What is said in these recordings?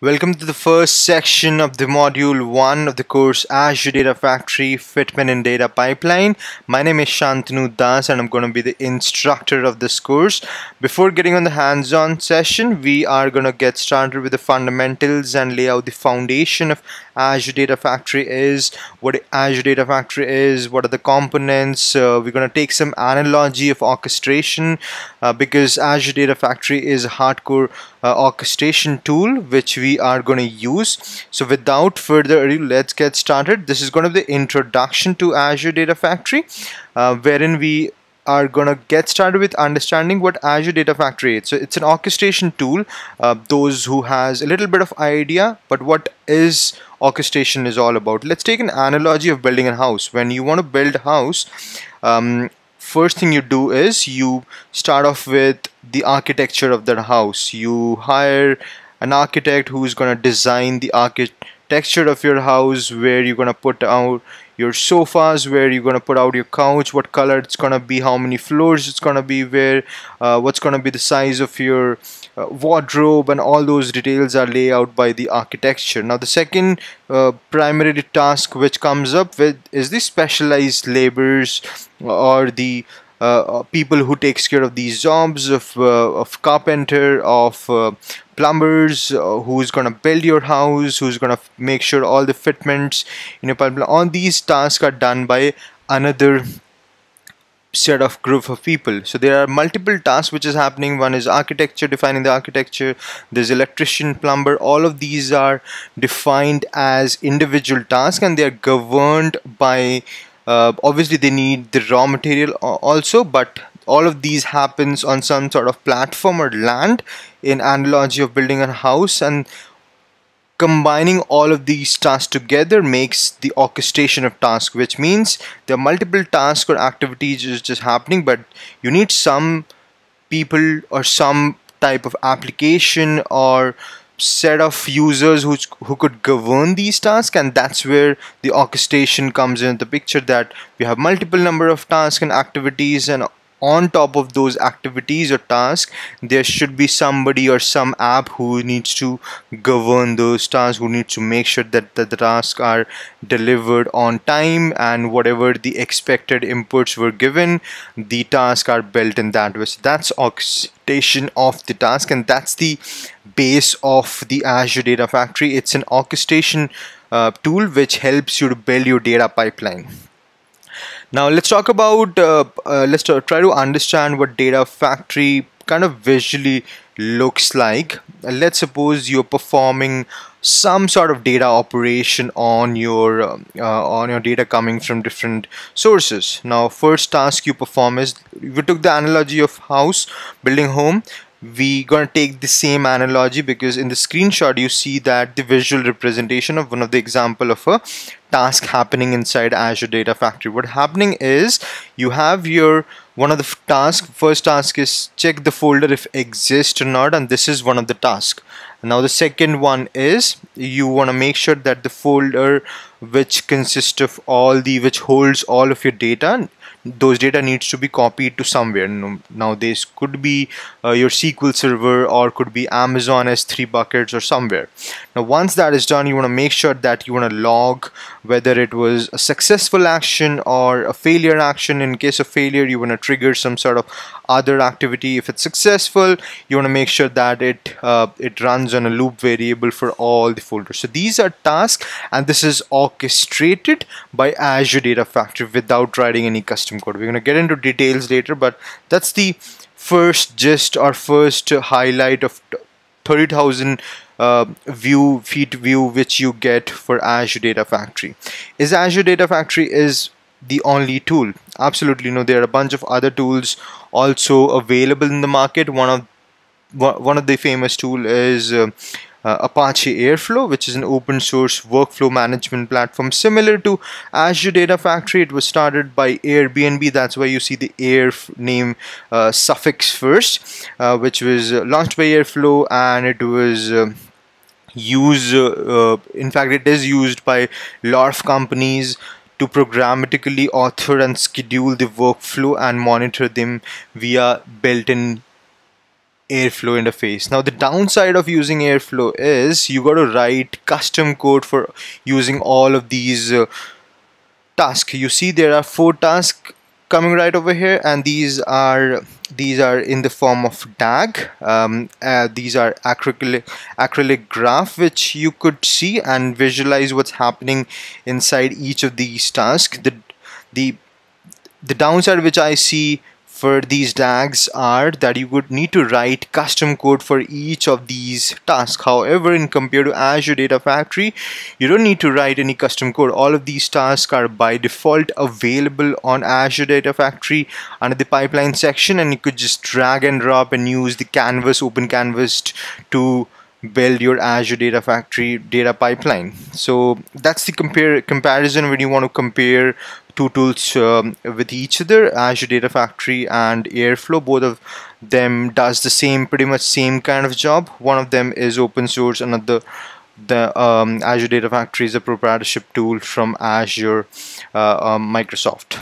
Welcome to the first section of the module 1 of the course Azure Data Factory Fitment and Data Pipeline. My name is Shantanu Das and I'm going to be the instructor of this course. Before getting on the hands-on session, we are going to get started with the fundamentals and lay out the foundation of Azure Data Factory is, what Azure Data Factory is, what are the components. Uh, we're going to take some analogy of orchestration uh, because Azure Data Factory is a hardcore uh, orchestration tool which we are going to use. So without further ado, let's get started. This is going to be the introduction to Azure Data Factory uh, wherein we are gonna get started with understanding what Azure Data Factory is. So it's an orchestration tool. Uh, those who has a little bit of idea, but what is orchestration is all about. Let's take an analogy of building a house. When you want to build a house, um, first thing you do is you start off with the architecture of that house. You hire an architect who's gonna design the architecture of your house, where you're gonna put out your sofas where you're gonna put out your couch what color it's gonna be how many floors it's gonna be where uh, what's gonna be the size of your uh, wardrobe and all those details are laid out by the architecture. Now the second uh, primary task which comes up with is the specialized laborers or the uh, uh, people who takes care of these jobs of, uh, of carpenter of uh, plumbers who's gonna build your house who's gonna make sure all the fitments in your pipeline all these tasks are done by another set of group of people. So there are multiple tasks which is happening. One is architecture defining the architecture. There's electrician plumber. All of these are defined as individual tasks and they are governed by uh, obviously they need the raw material also but all of these happens on some sort of platform or land in analogy of building a house and combining all of these tasks together makes the orchestration of tasks which means there are multiple tasks or activities is just happening but you need some people or some type of application or set of users who, who could govern these tasks and that's where the orchestration comes in the picture that we have multiple number of tasks and activities and on top of those activities or tasks there should be somebody or some app who needs to govern those tasks who needs to make sure that, the tasks are delivered on time and whatever the expected inputs were given the tasks are built in that way. So that's orchestration of the task and that's the base of the Azure Data Factory. It's an orchestration uh, tool which helps you to build your data pipeline now let's talk about, uh, uh, let's try to understand what Data Factory kind of visually looks like. Let's suppose you're performing some sort of data operation on your uh, uh, on your data coming from different sources. Now first task you perform is, we took the analogy of house, building home we gonna take the same analogy because in the screenshot you see that the visual representation of one of the example of a task happening inside Azure Data Factory. What happening is you have your one of the task first task is check the folder if exists or not and this is one of the task. Now the second one is you want to make sure that the folder which consists of all the which holds all of your data those data needs to be copied to somewhere. Now this could be uh, your SQL server or could be Amazon S3 buckets or somewhere. Now once that is done you want to make sure that you want to log whether it was a successful action or a failure action. In case of failure you want to trigger some sort of other activity. If it's successful you want to make sure that it uh, it runs on a loop variable for all the folders. So these are tasks and this is orchestrated by Azure Data Factory without writing any custom code. We're going to get into details later but that's the first gist or first highlight of 30,000 uh, view feet view which you get for Azure Data Factory. Is Azure Data Factory is the only tool? Absolutely no. There are a bunch of other tools also available in the market. One of one of the famous tool is uh, uh, Apache Airflow, which is an open source workflow management platform similar to Azure Data Factory. It was started by Airbnb. That's why you see the Air name uh, suffix first, uh, which was uh, launched by Airflow and it was uh, used, in fact, it is used by a lot of companies to programmatically author and schedule the workflow and monitor them via built-in airflow interface now the downside of using airflow is you got to write custom code for using all of these uh, tasks. You see there are four tasks coming right over here and these are these are in the form of DAG. Um, uh, these are acyclic acyclic graph which you could see and visualize what's happening inside each of these tasks. The the the downside which I see for these DAGs are that you would need to write custom code for each of these tasks. However, in compared to Azure Data Factory, you don't need to write any custom code. All of these tasks are by default available on Azure Data Factory under the pipeline section and you could just drag and drop and use the canvas, open canvas to build your Azure Data Factory data pipeline. So that's the compare comparison when you want to compare two tools um, with each other Azure Data Factory and Airflow. Both of them does the same pretty much same kind of job. One of them is open source another the um, Azure Data Factory is a proprietorship tool from Azure uh, um, Microsoft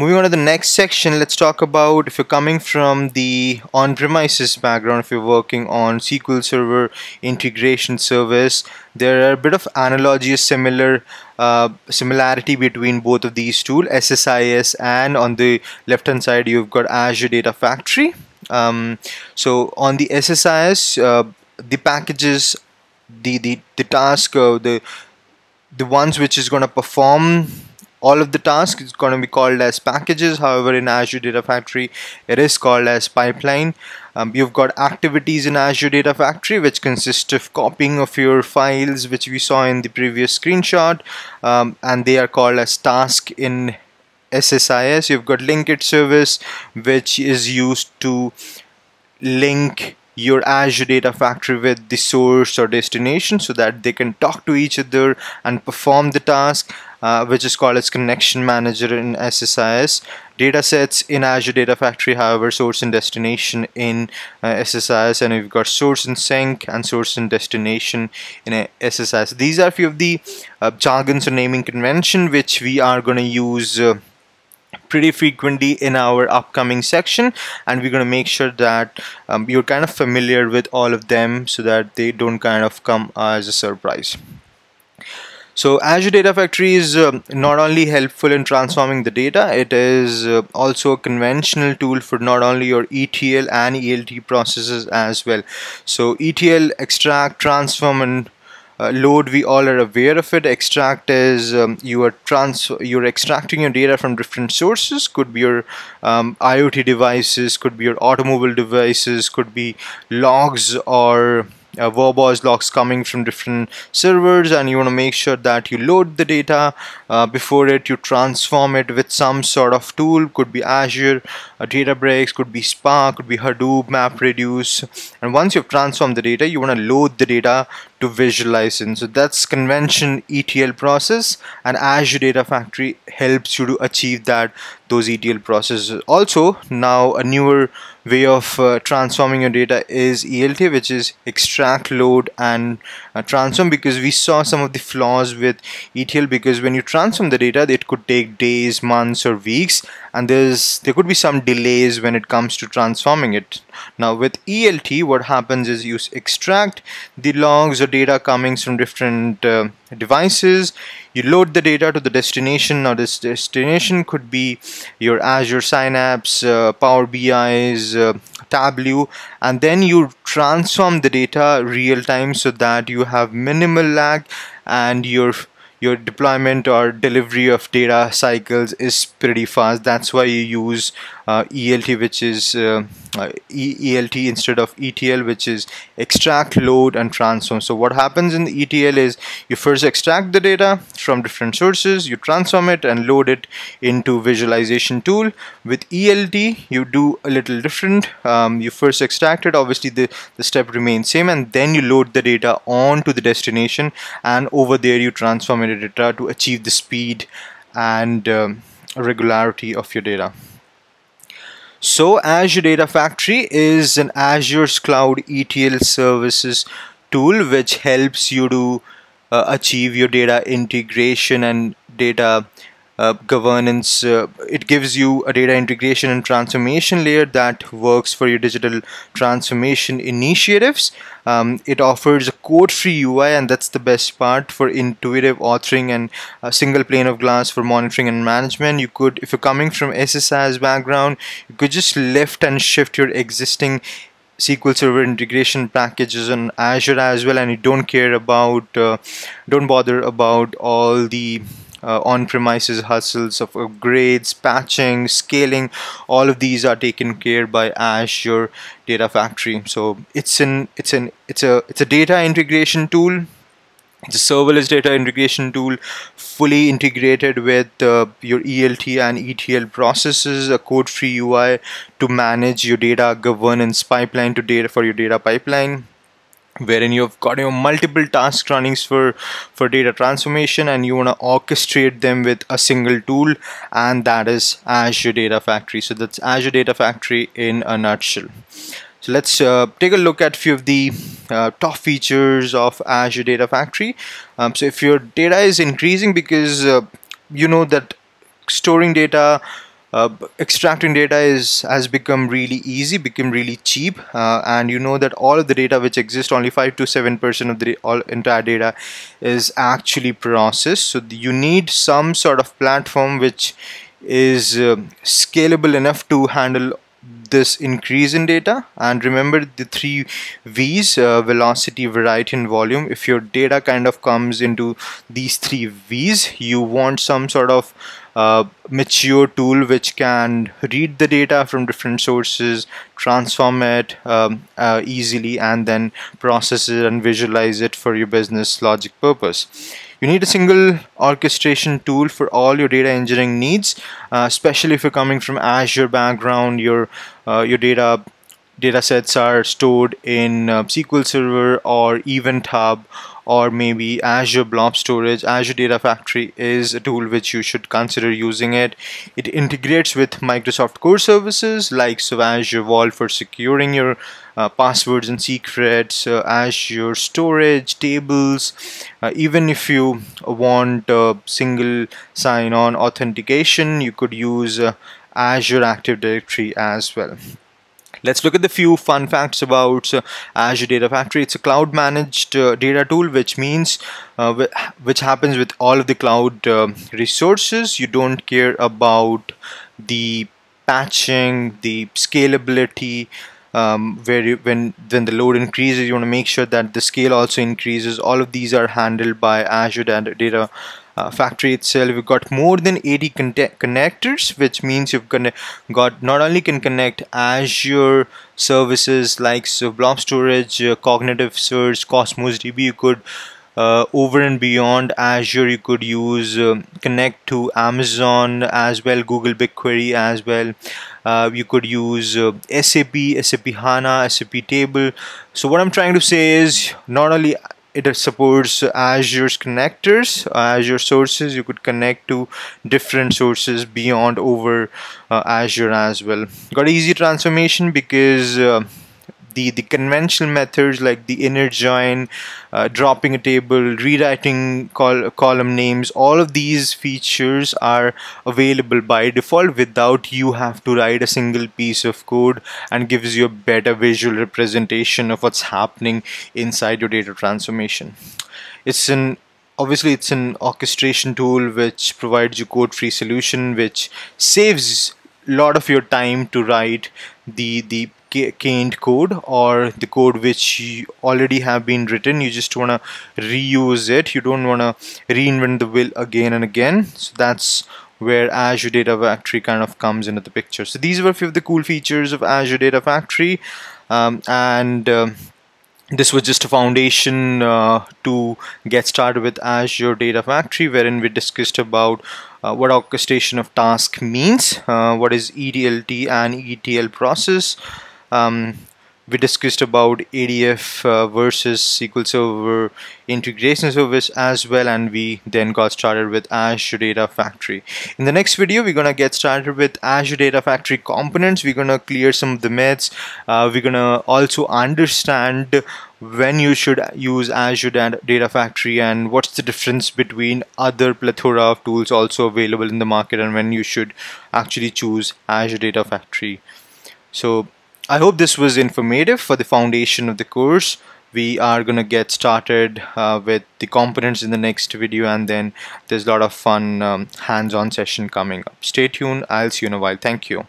Moving on to the next section, let's talk about if you're coming from the on-premises background, if you're working on SQL Server integration service, there are a bit of analogy, similar uh, similarity between both of these tools, SSIS and on the left-hand side, you've got Azure Data Factory. Um, so on the SSIS, uh, the packages, the the the task, uh, the the ones which is going to perform all of the tasks is going to be called as packages. However in Azure Data Factory it is called as pipeline. Um, you've got activities in Azure Data Factory which consist of copying of your files which we saw in the previous screenshot. Um, and they are called as task in SSIS you've got linked service which is used to link your Azure Data Factory with the source or destination so that they can talk to each other and perform the task uh, which is called as connection manager in SSIS datasets in Azure Data Factory however source and destination in uh, SSIS and we've got source and sink and source and destination in SSIS these are a few of the uh, jargons or naming convention which we are going to use uh, pretty frequently in our upcoming section. And we're going to make sure that um, you're kind of familiar with all of them so that they don't kind of come as a surprise. So Azure Data Factory is uh, not only helpful in transforming the data, it is uh, also a conventional tool for not only your ETL and ELT processes as well. So ETL, extract, transform and uh, load we all are aware of it extract is um, you are trans you're extracting your data from different sources could be your um, IoT devices could be your automobile devices could be logs or uh, verbose logs coming from different servers and you want to make sure that you load the data uh, before it you transform it with some sort of tool. Could be Azure uh, Databricks could be Spark could be Hadoop MapReduce and once you've transformed the data you want to load the data to visualize in. So that's convention ETL process and Azure Data Factory helps you to achieve that those ETL processes. Also now a newer way of uh, transforming your data is ELT which is extract load and uh, transform because we saw some of the flaws with ETL because when you transform the data it could take days months or weeks and there's there could be some delays when it comes to transforming it. Now with ELT what happens is you extract the logs or data coming from different uh, devices. You load the data to the destination. Now this destination could be your Azure Synapse uh, Power BI's uh, Tableau and then you transform the data real time so that you have minimal lag and your your deployment or delivery of data cycles is pretty fast. That's why you use uh, ELT which is uh, uh, ELT instead of ETL which is extract load and transform. So what happens in the ETL is you first extract the data from different sources you transform it and load it into visualization tool. With ELT you do a little different. Um, you first extract it. Obviously the, the step remains same and then you load the data onto the destination and over there you transform it data to achieve the speed and um, regularity of your data so Azure Data Factory is an Azure's cloud ETL services tool which helps you to uh, achieve your data integration and data uh, governance. Uh, it gives you a data integration and transformation layer that works for your digital transformation initiatives. Um, it offers a code-free UI, and that's the best part for intuitive authoring and a single pane of glass for monitoring and management. You could, if you're coming from SSIS background, you could just lift and shift your existing SQL Server integration packages on Azure as well, and you don't care about, uh, don't bother about all the uh, on-premises hustles of upgrades, patching, scaling. All of these are taken care by Azure Data Factory. So it's an it's an it's a it's a data integration tool it's a serverless data integration tool fully integrated with uh, your ELT and ETL processes, a code-free UI to manage your data governance pipeline to data for your data pipeline wherein you've got your multiple task runnings for for data transformation and you want to orchestrate them with a single tool and that is Azure Data Factory so that's Azure Data Factory in a nutshell so let's uh, take a look at a few of the uh, top features of Azure Data Factory. Um, so if your data is increasing because uh, you know that storing data, uh, extracting data is has become really easy, become really cheap, uh, and you know that all of the data which exists, only five to seven percent of the all entire data is actually processed. So you need some sort of platform which is uh, scalable enough to handle this increase in data. And remember the three V's uh, velocity variety and volume. If your data kind of comes into these three V's you want some sort of uh, mature tool which can read the data from different sources transform it um, uh, easily and then process it and visualize it for your business logic purpose you need a single orchestration tool for all your data engineering needs, uh, especially if you're coming from Azure background, your uh, your data data sets are stored in uh, SQL Server or Event Hub or maybe Azure Blob Storage. Azure Data Factory is a tool which you should consider using it. It integrates with Microsoft Core Services like so Azure Vault for securing your uh, passwords and secrets, uh, Azure Storage, tables. Uh, even if you want single sign-on authentication, you could use uh, Azure Active Directory as well. Let's look at the few fun facts about uh, Azure Data Factory. It's a cloud managed uh, data tool, which means uh, which happens with all of the cloud uh, resources. You don't care about the patching, the scalability, um, where you, when when the load increases you want to make sure that the scale also increases all of these are handled by Azure Data uh, factory itself we've got more than 80 connectors which means you've got not only can connect Azure services like so blob storage uh, cognitive search cosmos db you could uh, over and beyond Azure you could use um, connect to Amazon as well Google BigQuery as well. Uh, you could use uh, SAP SAP HANA SAP table. So what I'm trying to say is not only it supports Azure's connectors, Azure sources. You could connect to different sources beyond over uh, Azure as well. Got easy transformation because uh, the the conventional methods like the inner join uh, dropping a table rewriting col column names all of these features are available by default without you have to write a single piece of code and gives you a better visual representation of what's happening inside your data transformation. It's an obviously it's an orchestration tool which provides you code free solution which saves a lot of your time to write the the canned code or the code which already have been written. You just want to reuse it. You don't want to reinvent the wheel again and again. So that's where Azure Data Factory kind of comes into the picture. So these were a few of the cool features of Azure Data Factory. Um, and um, this was just a foundation uh, to get started with Azure Data Factory wherein we discussed about uh, what orchestration of task means, uh, what is EDLT and ETL process, um, we discussed about ADF uh, versus SQL Server integration service as well and we then got started with Azure Data Factory. In the next video we're gonna get started with Azure Data Factory components. We're gonna clear some of the myths. Uh, we're gonna also understand when you should use Azure Data Factory and what's the difference between other plethora of tools also available in the market and when you should actually choose Azure Data Factory. So I hope this was informative for the foundation of the course. We are going to get started uh, with the components in the next video and then there's a lot of fun um, hands-on session coming up. Stay tuned. I'll see you in a while. Thank you.